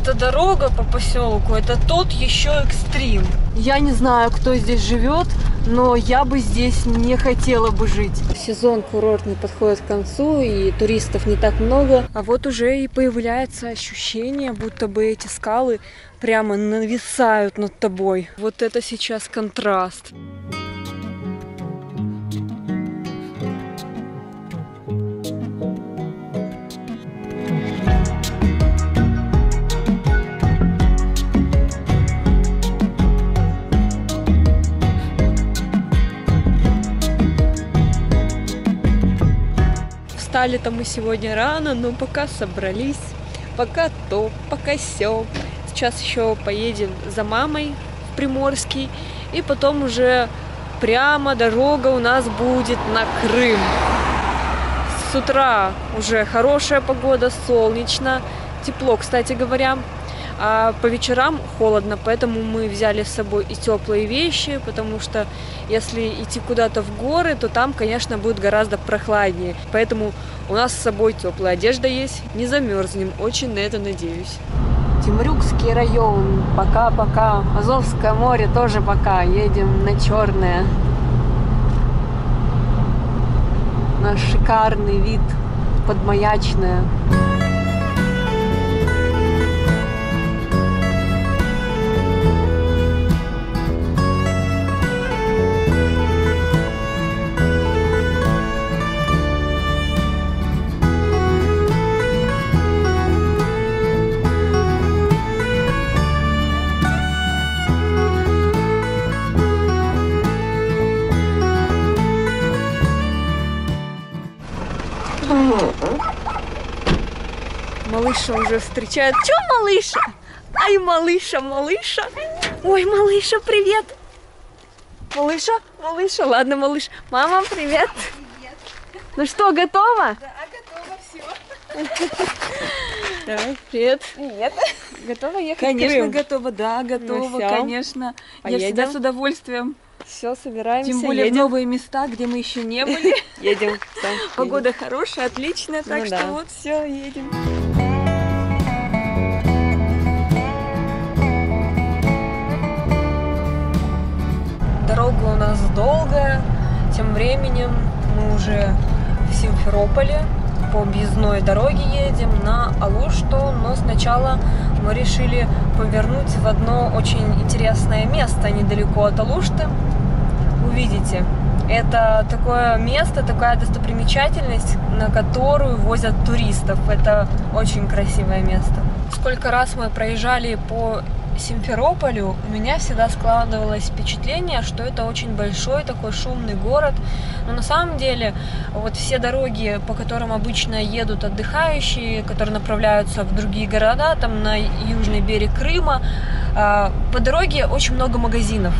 эта дорога по поселку, это тот еще экстрим. Я не знаю, кто здесь живет, но я бы здесь не хотела бы жить. Сезон курортный подходит к концу, и туристов не так много. А вот уже и появляется ощущение, будто бы эти скалы прямо нависают над тобой. Вот это сейчас контраст. Встали-то мы сегодня рано, но пока собрались, пока то, пока все. Сейчас еще поедем за мамой в Приморский, и потом уже прямо дорога у нас будет на Крым. С утра уже хорошая погода, солнечно, тепло, кстати говоря. А по вечерам холодно, поэтому мы взяли с собой и теплые вещи, потому что если идти куда-то в горы, то там, конечно, будет гораздо прохладнее. Поэтому у нас с собой теплая одежда есть, не замерзнем, очень на это надеюсь. Темрюкский район, пока-пока. Азовское море тоже пока. Едем на Черное. На шикарный вид подмаячное. Малыша уже встречает. Чё, малыша? Ай, малыша, малыша. Ой, малыша, привет. Малыша, малыша, ладно, малыш. Мама, привет. Привет. Ну что, готова? Да, готова, все. Давай, привет. Привет. Готова ехать Конечно, в готова, да, готова, Ну конечно. Я Поедем? всегда с удовольствием. Все, собираемся, Тем более в едем. новые места, где мы еще не были. Едем. Погода хорошая, отличная, так Ну что да. вот все, едем. Дорога у нас долгая. Тем временем мы уже в Симферополе по объездной дороге едем на Алушту, но сначала мы решили повернуть в одно очень интересное место недалеко от Алушты. Увидите, это такое место, такая достопримечательность, на которую возят туристов. Это очень красивое место. Сколько раз мы проезжали по Симферополю, у меня всегда складывалось впечатление, что это очень большой такой шумный город. Но на самом деле вот все дороги, по которым обычно едут отдыхающие, которые направляются в другие города, там на южный берег Крыма, а, по дороге очень много магазинов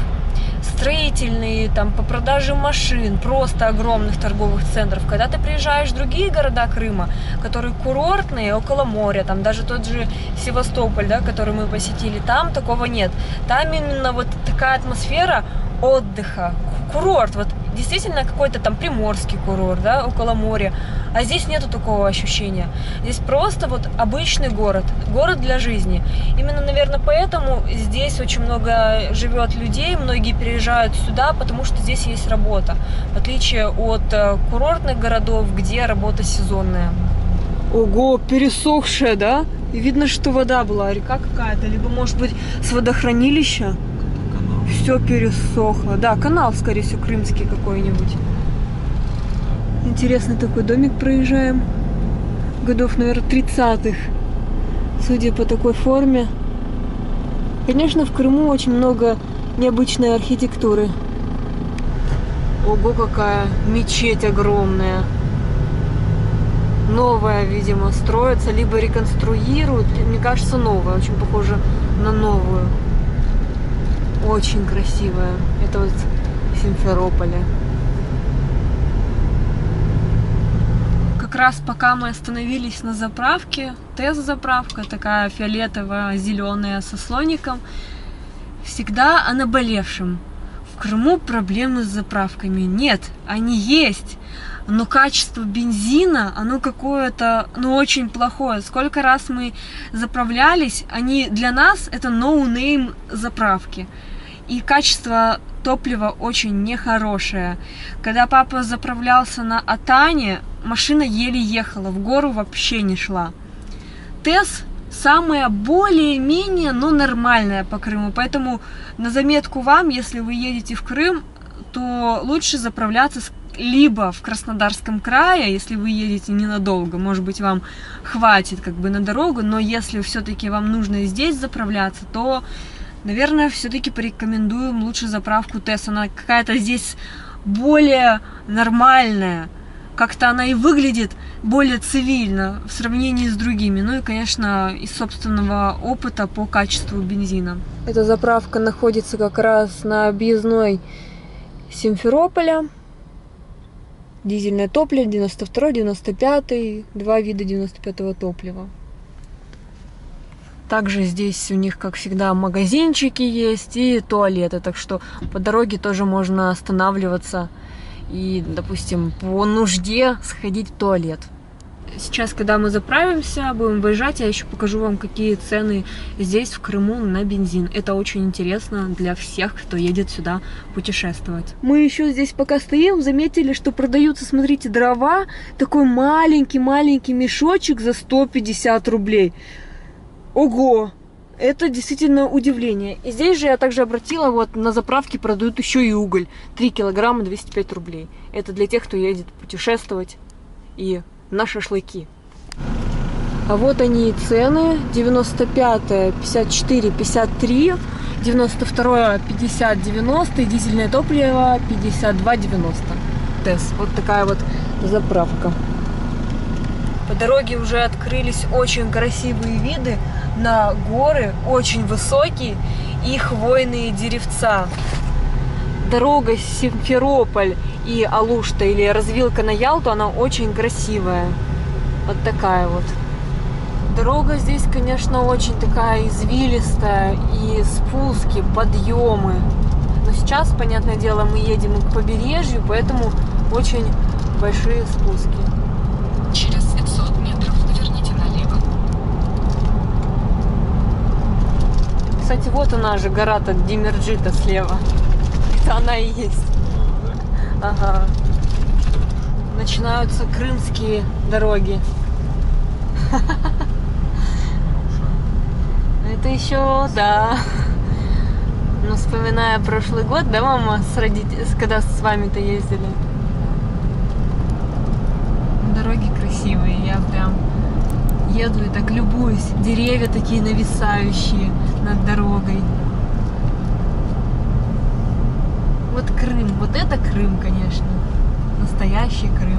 строительные, там, по продаже машин, просто огромных торговых центров. Когда ты приезжаешь в другие города Крыма, которые курортные, около моря, там даже тот же Севастополь, да, который мы посетили, там такого нет. Там именно вот такая атмосфера отдыха, ку- курорт, вот действительно какой-то там приморский курорт, да, около моря. А здесь нету такого ощущения. Здесь просто вот обычный город, город для жизни. Именно, наверное, поэтому здесь очень много живет людей, многие переезжают сюда, потому что здесь есть работа, в отличие от э, курортных городов, где работа сезонная. Ого, пересохшая, да? И видно, что вода была, река какая-то, либо, может быть, с водохранилища. Все пересохло. Да, канал, скорее всего, крымский какой-нибудь. Интересный такой домик проезжаем. Годов, наверное, 30-х. Судя по такой форме. Конечно, в Крыму очень много необычной архитектуры. Ого, какая мечеть огромная. Новая, видимо, строится, либо реконструируют. Мне кажется, новая. Очень похожа на новую. Очень красивая. Это вот в Симферополе. Как раз пока мы остановились на заправке, ТЭС-заправка, такая фиолетово-зеленая со слоником, всегда о наболевшем. В Крыму проблемы с заправками. Нет, они есть. Но качество бензина, оно какое-то, ну, очень плохое. Сколько раз мы заправлялись, они для нас это no-name заправки. И качество топлива очень нехорошее. Когда папа заправлялся на Атане, машина еле ехала, в гору вообще не шла. ТЭС самая более-менее, но нормальная по Крыму. Поэтому на заметку вам, если вы едете в Крым, то лучше заправляться с либо в Краснодарском крае, если вы едете ненадолго, может быть, вам хватит как бы на дорогу, но если все-таки вам нужно здесь заправляться, то, наверное, все-таки порекомендуем лучше заправку ТЭС. Она какая-то здесь более нормальная, как-то она и выглядит более цивильно в сравнении с другими. Ну и, конечно, из собственного опыта по качеству бензина. Эта заправка находится как раз на объездной Симферополя. Дизельное топливо 92 95 два вида 95 топлива. Также здесь у них, как всегда, магазинчики есть и туалеты, так что по дороге тоже можно останавливаться и, допустим, по нужде сходить в туалет. Сейчас, когда мы заправимся, будем выезжать, я еще покажу вам, какие цены здесь, в Крыму, на бензин. Это очень интересно для всех, кто едет сюда путешествовать. Мы еще здесь пока стоим, заметили, что продаются, смотрите, дрова. Такой маленький-маленький мешочек за 150 рублей. Ого! Это действительно удивление. И здесь же я также обратила, вот на заправке продают еще и уголь. 3 килограмма 205 рублей. Это для тех, кто едет путешествовать и на шашлыки. А вот они и цены. 95 54 53 92 50 90 и дизельное топливо 52 90 ТЭС. Вот такая вот заправка. По дороге уже открылись очень красивые виды на горы, очень высокие и хвойные деревца. Дорога Симферополь и Алушта или развилка на Ялту, она очень красивая. Вот такая вот. Дорога здесь, конечно, очень такая извилистая и спуски, подъемы. Но сейчас, понятное дело, мы едем к побережью, поэтому очень большие спуски. Через 500 метров поверните налево. Кстати, вот она же гора-то Димерджита слева. Это она и есть. Ага. Начинаются крымские дороги. Это еще, да. Ну, вспоминая прошлый год, да, мама, с родителями, когда с вами-то ездили? Дороги красивые, я прям еду и так любуюсь. Деревья такие нависающие над дорогой. Вот Крым, вот это Крым, конечно. Настоящий Крым.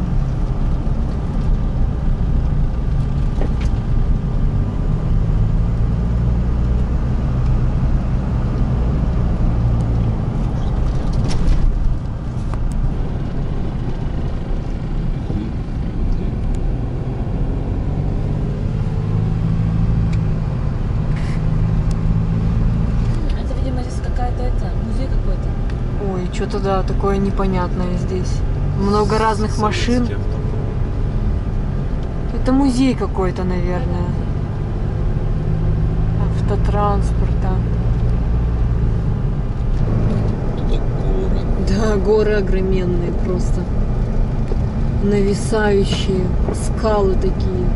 Это, видимо, здесь какая-то это, музей какой-то. Ой, что-то да, такое непонятное здесь. Много разных машин. Это музей какой-то, наверное. Автотранспорта. Да, горы огроменные просто. Нависающие, скалы такие.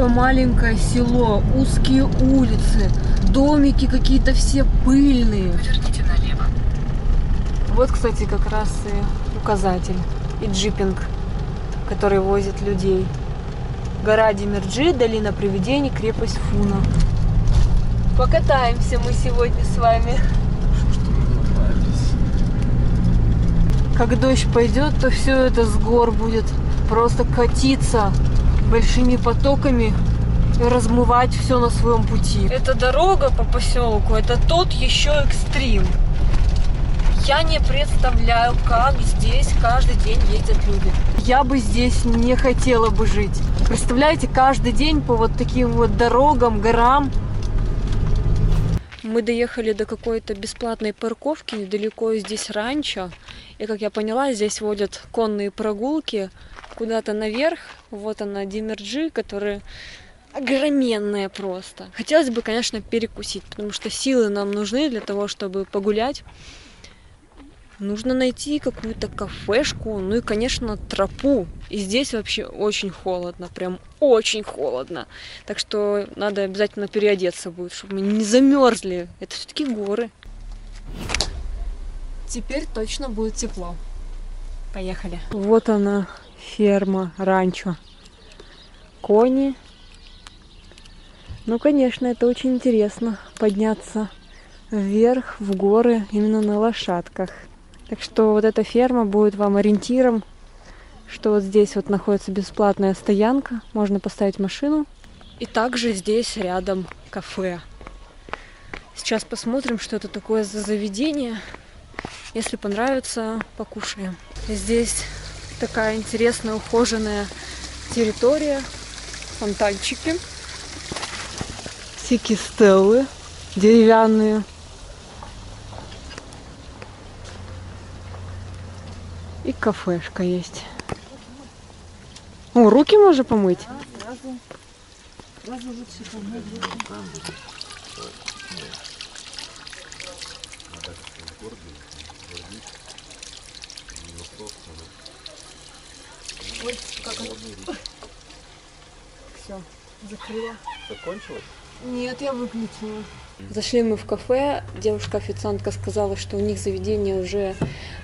Такое маленькое село, узкие улицы, домики какие-то все пыльные. Поверните налево. Вот, кстати, как раз и указатель. И джипинг, который возит людей. Гора Демерджи, долина привидений, крепость Фуна. Покатаемся мы сегодня с вами. Как дождь пойдет, то все это с гор будет просто катиться большими потоками и размывать все на своем пути. Эта дорога по поселку, это тот еще экстрим. Я не представляю, как здесь каждый день ездят люди. Я бы здесь не хотела бы жить. Представляете, каждый день по вот таким вот дорогам, горам. Мы доехали до какой-то бесплатной парковки недалеко здесь ранчо. И, как я поняла, здесь водят конные прогулки куда-то наверх. Вот она, Димерджи, которая огроменная просто. Хотелось бы, конечно, перекусить, потому что силы нам нужны для того, чтобы погулять. Нужно найти какую-то кафешку, ну и, конечно, тропу. И здесь вообще очень холодно, прям очень холодно. Так что надо обязательно переодеться будет, чтобы мы не замерзли. Это все-таки горы. Теперь точно будет тепло. Поехали. Вот она, ферма, ранчо. Кони. Ну, конечно, это очень интересно подняться вверх в горы именно на лошадках. Так что вот эта ферма будет вам ориентиром, что вот здесь вот находится бесплатная стоянка, можно поставить машину. И также здесь рядом кафе. Сейчас посмотрим, что это такое за заведение. Если понравится, покушаем. Здесь такая интересная ухоженная территория, фонтанчики, всякие стеллы деревянные. И кафешка есть. О, руки можно помыть? Сразу, лучше помыть. Ой, как оно. Все, закрыла. Закончилось? Нет, я выключила. Зашли мы в кафе, девушка-официантка сказала, что у них заведение уже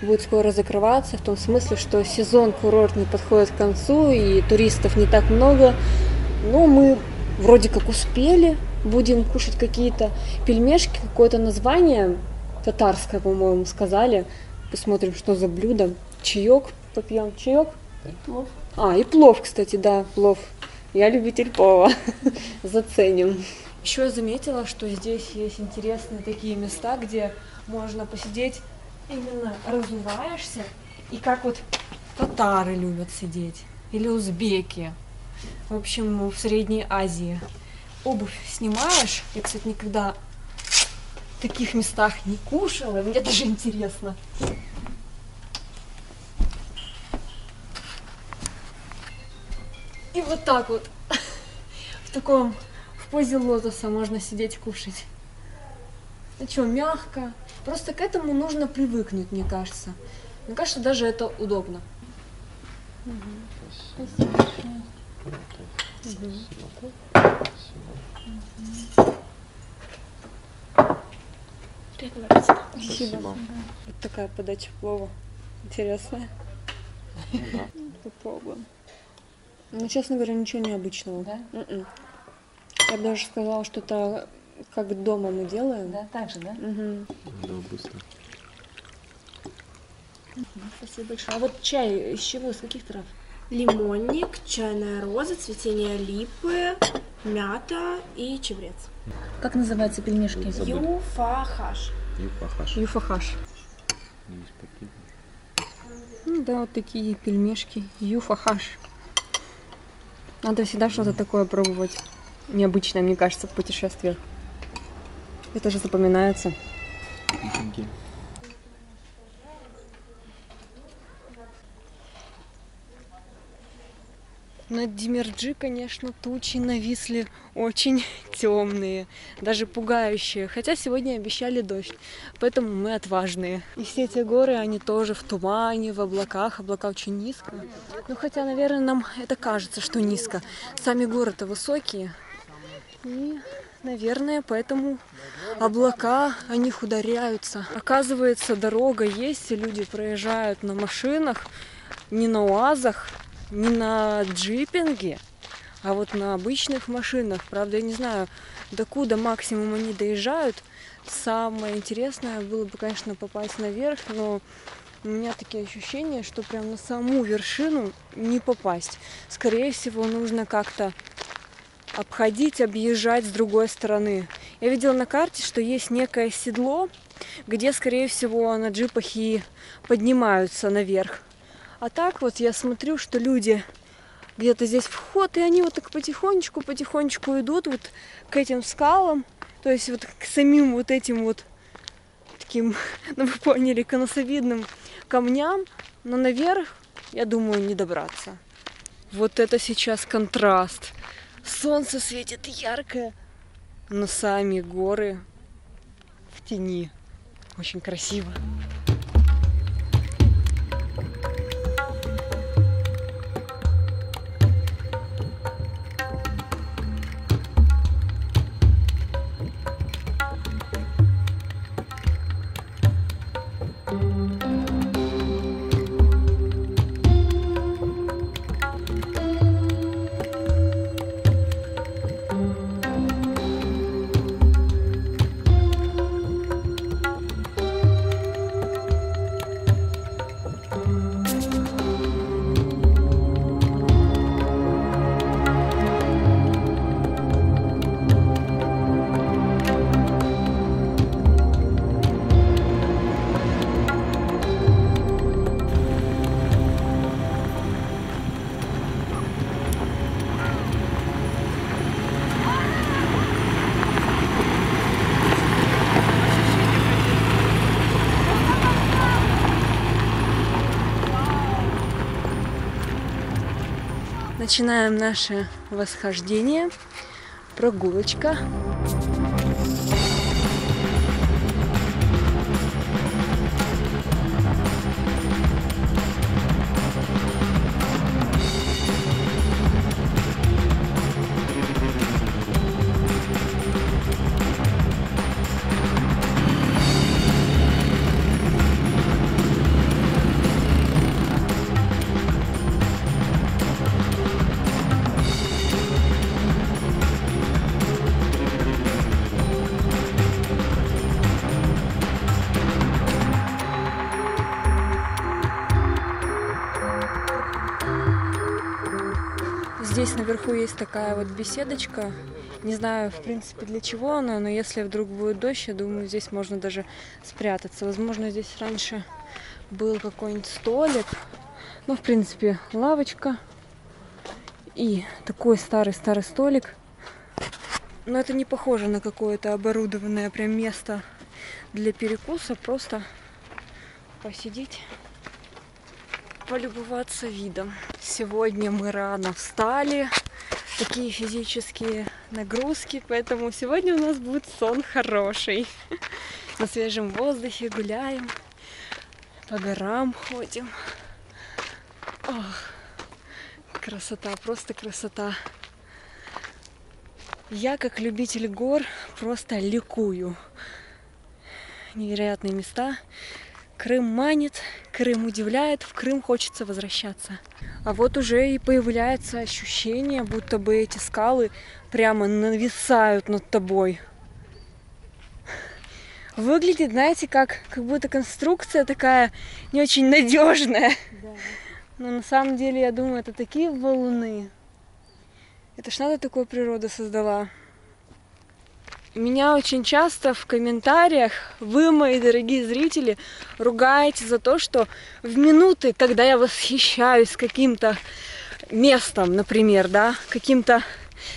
будет скоро закрываться, в том смысле, что сезон курортный подходит к концу и туристов не так много. Но мы вроде как успели, будем кушать какие-то пельмешки, какое-то название татарское, по-моему, сказали. Посмотрим, что за блюдо. Чаек попьем. Чаек? Плов. А, и плов, кстати, да, плов. Я любитель плова. Заценим. Еще я заметила, что здесь есть интересные такие места, где можно посидеть, именно разуваешься, и как вот татары любят сидеть, или узбеки, в общем, в Средней Азии. Обувь снимаешь, я, кстати, никогда в таких местах не кушала, мне даже интересно. Вот так вот, в таком, в позе лотоса можно сидеть кушать. Ну что, мягко. Просто к этому нужно привыкнуть, мне кажется. Мне кажется, даже это удобно. Спасибо. Вот такая подача плова. Интересная. да. Попробуем. Ну, честно говоря, ничего необычного. Да? Мгм. Я бы даже сказала, что это как дома мы делаем. Да, так же, да? Мгм. Да, быстро. Спасибо большое. А вот чай из чего, из каких трав? лимонник, чайная роза, цветение липы, мята и чебрец. Как называются пельмешки? Юфахаш. Юфахаш. Юфахаш. Ну да, вот такие пельмешки. Юфахаш. Надо всегда что-то такое пробовать. Необычное, мне кажется, в путешествиях. Это же запоминается. Тихенькие. Над Димерджи, конечно, тучи нависли очень темные, даже пугающие. Хотя сегодня обещали дождь, поэтому мы отважные. И все эти горы, они тоже в тумане, в облаках. Облака очень низко. Ну, хотя, наверное, нам это кажется, что низко. Сами горы-то высокие. И, наверное, поэтому облака, о них ударяются. Оказывается, дорога есть, и люди проезжают на машинах, не на УАЗах, не на джипинге, а вот на обычных машинах. Правда, я не знаю, докуда максимум они доезжают. Самое интересное было бы, конечно, попасть наверх, но у меня такие ощущения, что прям на саму вершину не попасть. Скорее всего, нужно как-то обходить, объезжать с другой стороны. Я видела на карте, что есть некое седло, где, скорее всего, на джипах и поднимаются наверх. А так вот я смотрю, что люди где-то здесь вход, и они вот так потихонечку, потихонечку идут вот к этим скалам. То есть вот к самим вот этим вот таким, ну вы поняли, конусовидным камням, но наверх, я думаю, не добраться. Вот это сейчас контраст. Солнце светит яркое, но сами горы в тени. Очень красиво. Начинаем наше восхождение. Прогулочка. Есть такая вот беседочка. Не знаю, в принципе, для чего она, но если вдруг будет дождь, я думаю, здесь можно даже спрятаться. Возможно, здесь раньше был какой-нибудь столик. Ну, в принципе, лавочка. И такой старый-старый столик. Но это не похоже на какое-то оборудованное прям место для перекуса. Просто посидеть полюбоваться видом. Сегодня мы рано встали, такие физические нагрузки, поэтому сегодня у нас будет сон хороший. На свежем воздухе гуляем, по горам ходим. Ох, красота, просто красота. Я, как любитель гор, просто ликую. Невероятные места. Крым манит, Крым удивляет, в Крым хочется возвращаться. А вот уже и появляется ощущение, будто бы эти скалы прямо нависают над тобой. Выглядит, знаете, как, как будто конструкция такая не очень надежная. Да. Но на самом деле, я думаю, это такие валуны. Это ж надо такое природа создала. Меня очень часто в комментариях вы, мои дорогие зрители, ругаете за то, что в минуты, когда я восхищаюсь каким-то местом, например, да, каким-то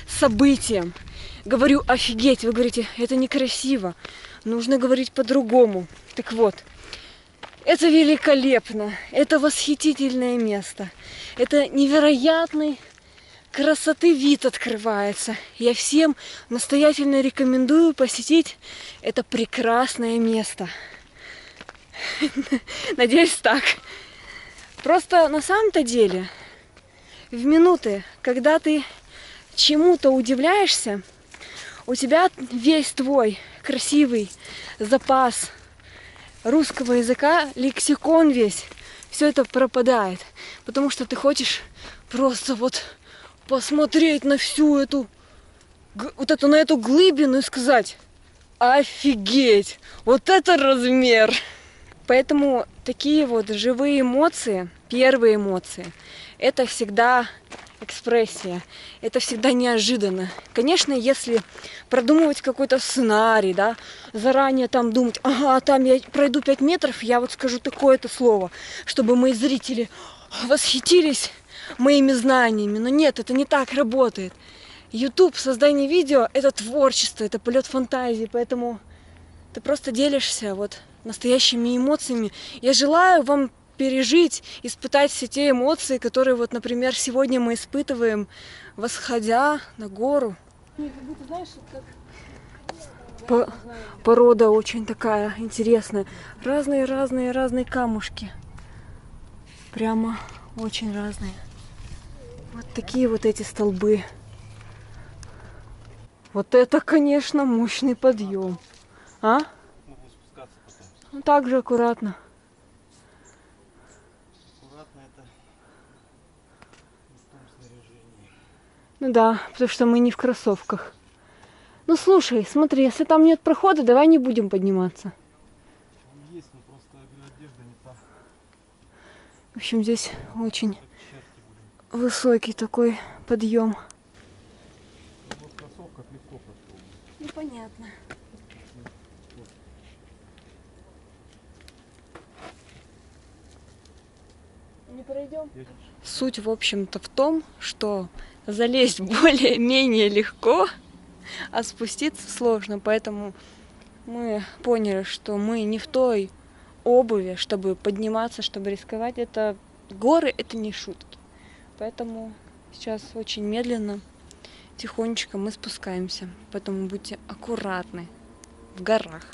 событием, говорю офигеть, вы говорите, это некрасиво, нужно говорить по-другому. Так вот, это великолепно, это восхитительное место, это невероятный красоты вид открывается. Я всем настоятельно рекомендую посетить это прекрасное место. Надеюсь, так. Просто на самом-то деле, в минуты, когда ты чему-то удивляешься, у тебя весь твой красивый запас русского языка, лексикон весь, все это пропадает. Потому что ты хочешь просто вот посмотреть на всю эту, вот эту, на эту глыбину и сказать, офигеть, вот это размер. Поэтому такие вот живые эмоции, первые эмоции, это всегда экспрессия, это всегда неожиданно. Конечно, если продумывать какой-то сценарий, да, заранее там думать, ага, там я пройду 5 метров, я вот скажу такое-то слово, чтобы мои зрители восхитились моими знаниями. Но нет, это не так работает. YouTube, создание видео — это творчество, это полет фантазии, поэтому ты просто делишься вот настоящими эмоциями. Я желаю вам пережить, испытать все те эмоции, которые вот, например, сегодня мы испытываем, восходя на гору. По- порода очень такая интересная. Разные, разные, разные камушки. Прямо очень разные. Вот такие вот эти столбы. Вот это, конечно, мощный подъем. А? Ну так же аккуратно. Аккуратно это. Ну да, потому что мы не в кроссовках. Ну слушай, смотри, если там нет прохода, давай не будем подниматься. Есть, но просто одежда не та. В общем, здесь очень. Высокий такой подъем. Ну, в кроссовках легко пошел. Ну понятно. Не пройдем? Суть, в общем-то, в том, что залезть более-менее легко, а спуститься сложно. Поэтому мы поняли, что мы не в той обуви, чтобы подниматься, чтобы рисковать. Это горы, это не шутки. Поэтому сейчас очень медленно, тихонечко мы спускаемся. Поэтому будьте аккуратны в горах.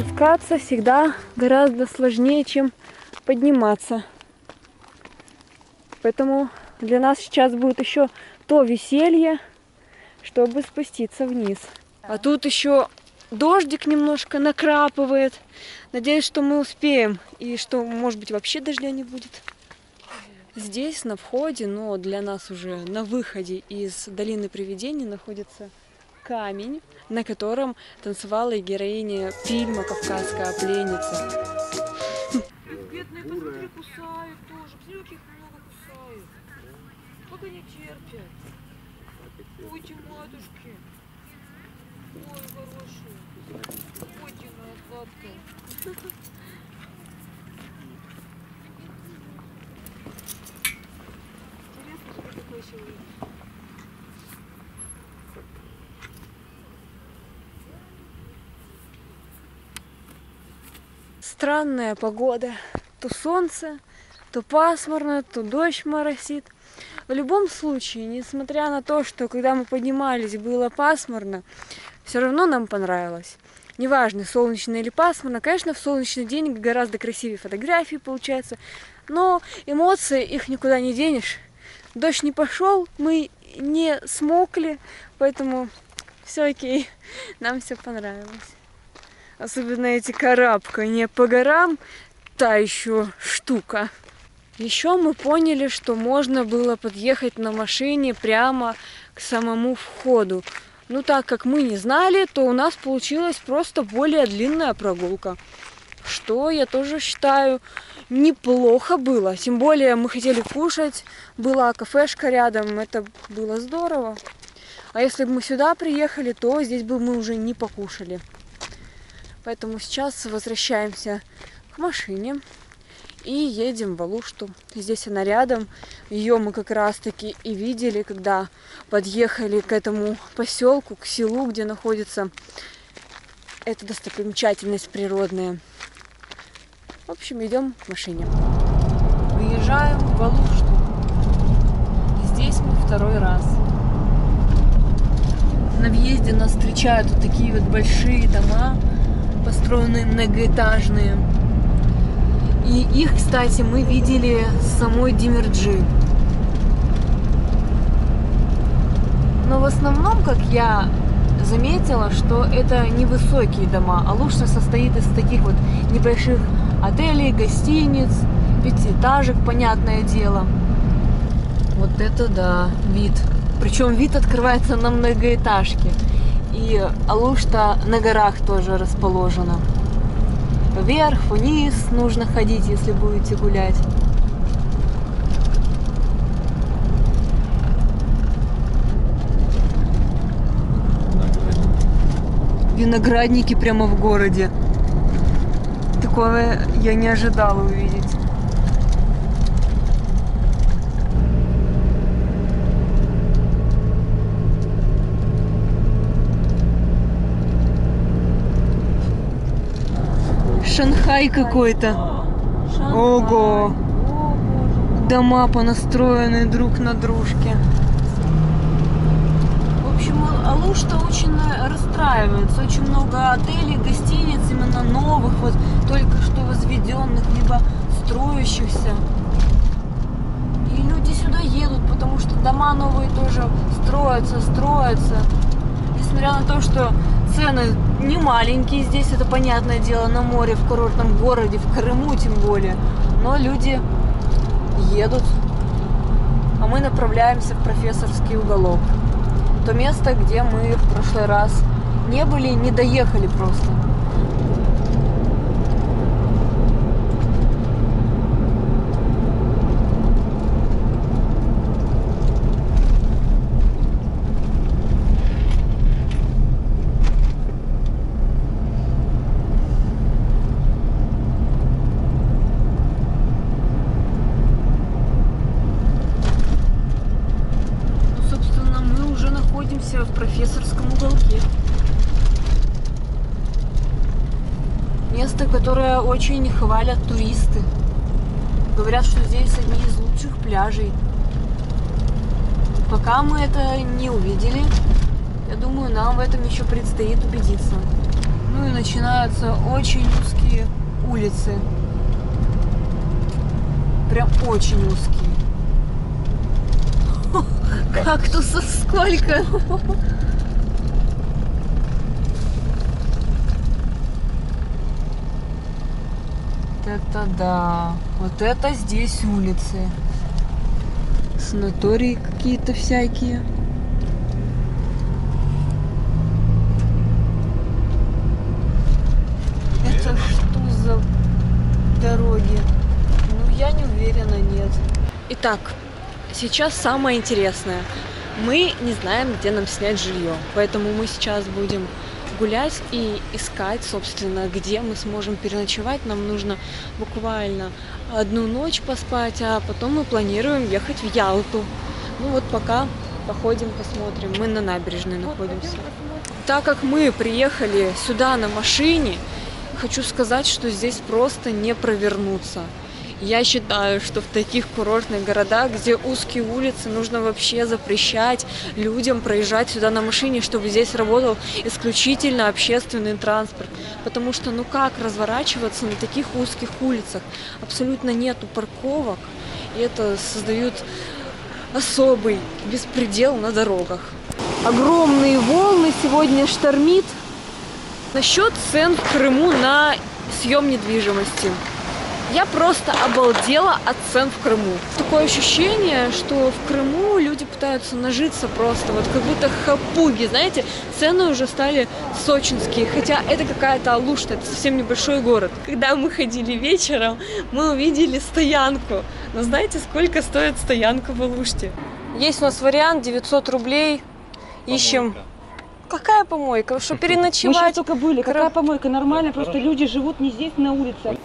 Спускаться всегда гораздо сложнее, чем подниматься. Поэтому для нас сейчас будет еще то веселье, чтобы спуститься вниз. А тут еще дождик немножко накрапывает. Надеюсь, что мы успеем и что, может быть, вообще дождя не будет. Здесь, на входе, но для нас уже на выходе из долины привидений находится камень, на котором танцевала героиня фильма «Кавказская пленница». Бедные, посмотри, кусают тоже. Посмотри, каких много кусают. Как они терпят. Ой, эти матушки. Ой, хорошие. Ой, Дина, сладкая. Интересно, что такое еще. Странная погода. То солнце, то пасмурно, то дождь моросит. В любом случае, несмотря на то, что когда мы поднимались, было пасмурно, все равно нам понравилось. Неважно, солнечно или пасмурно, конечно, в солнечный день гораздо красивее фотографии получается, но эмоции их никуда не денешь. Дождь не пошел, мы не смокли, поэтому все окей, нам все понравилось. Особенно эти карабкания по горам, та еще штука. Еще мы поняли, что можно было подъехать на машине прямо к самому входу. Ну, так как мы не знали, то у нас получилась просто более длинная прогулка. Что я тоже считаю неплохо было. Тем более мы хотели кушать, была кафешка рядом, это было здорово. А если бы мы сюда приехали, то здесь бы мы уже не покушали. Поэтому сейчас возвращаемся к машине и едем в Алушту. Здесь она рядом. Ее мы как раз таки и видели, когда подъехали к этому поселку, к селу, где находится эта достопримечательность природная. В общем, идем к машине. Выезжаем в Алушту. Здесь мы второй раз. На въезде нас встречают вот такие вот большие дома, построенные многоэтажные. И их, кстати, мы видели с самой Димерджи. Но в основном, как я заметила, что это невысокие дома. Алушта состоит из таких вот небольших отелей, гостиниц, пятиэтажек, понятное дело. Вот это да, вид. Причем вид открывается на многоэтажки. И Алушта на горах тоже расположена. Вверх, вниз нужно ходить, если будете гулять. Виноградники прямо в городе. Такого я не ожидала увидеть. Шанхай какой-то. Ого. Дома понастроены друг на дружке. В общем, Алушта очень расстраивается. Очень много отелей, гостиниц, именно новых, вот только что возведенных, либо строящихся. И люди сюда едут, потому что дома новые тоже строятся, строятся. Несмотря на то, что цены не маленькие здесь, это понятное дело, на море, в курортном городе, в Крыму тем более. Но люди едут, а мы направляемся в профессорский уголок. То место, где мы в прошлый раз не были, не доехали просто. Ну, собственно, мы уже находимся в профессорском уголке. Место, которое очень хвалят туристы. Говорят, что здесь одни из лучших пляжей. Пока мы это не увидели, я думаю, нам в этом еще предстоит убедиться. Ну и начинаются очень узкие улицы. Прям очень узкие. Кактусов сколько? Это да. Вот это здесь улицы. Санатории какие-то всякие. Это что за дороги? Ну, я не уверена, нет. Итак, сейчас самое интересное. Мы не знаем, где нам снять жилье, поэтому мы сейчас будем гулять и искать, собственно, где мы сможем переночевать. Нам нужно буквально одну ночь поспать, а потом мы планируем ехать в Ялту. Ну вот пока походим, посмотрим. Мы на набережной находимся. Так как мы приехали сюда на машине, хочу сказать, что здесь просто не провернуться. Я считаю, что в таких курортных городах, где узкие улицы, нужно вообще запрещать людям проезжать сюда на машине, чтобы здесь работал исключительно общественный транспорт. Потому что ну как разворачиваться на таких узких улицах? Абсолютно нету парковок, и это создает особый беспредел на дорогах. Огромные волны сегодня штормит. Насчет цен в Крыму на съем недвижимости. Я просто обалдела от цен в Крыму. Такое ощущение, что в Крыму люди пытаются нажиться просто, вот как будто хапуги, знаете, цены уже стали сочинские, хотя это какая-то Алушта, это совсем небольшой город. Когда мы ходили вечером, мы увидели стоянку. Но знаете, сколько стоит стоянка в Алуште? Есть у нас вариант 900 рублей. Ищем. Какая помойка? Что Мы сейчас переночевать? только были. Какая помойка? Нормально, просто люди живут не здесь, на улице.